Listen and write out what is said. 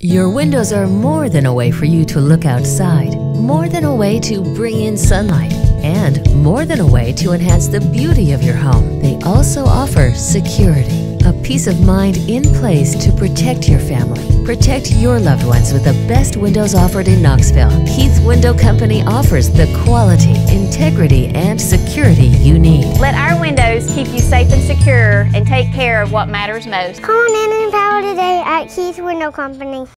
Your windows are more than a way for you to look outside, more than a way to bring in sunlight, and more than a way to enhance the beauty of your home. They also offer security, a peace of mind in place to protect your family. Protect your loved ones with the best windows offered in Knoxville. Keith Window Company offers the quality, integrity, and security you need. Let our windows keep you safe and secure and take care of what matters most. Call on in and power today at Keith Window Company.